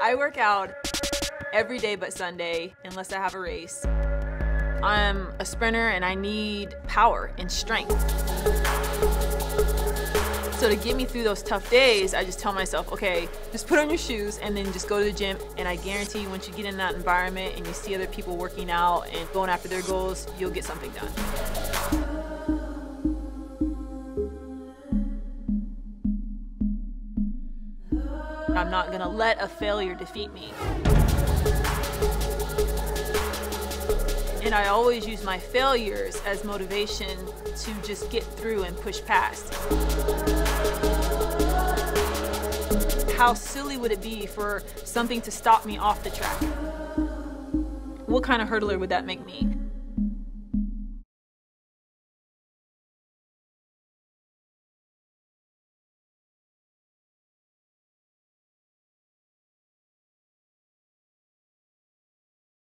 I work out every day but Sunday, unless I have a race. I'm a sprinter and I need power and strength. So to get me through those tough days, I just tell myself, okay, just put on your shoes and then just go to the gym. And I guarantee you, once you get in that environment and you see other people working out and going after their goals, you'll get something done. I'm not gonna let a failure defeat me. And I always use my failures as motivation to just get through and push past. How silly would it be for something to stop me off the track? What kind of hurdler would that make me?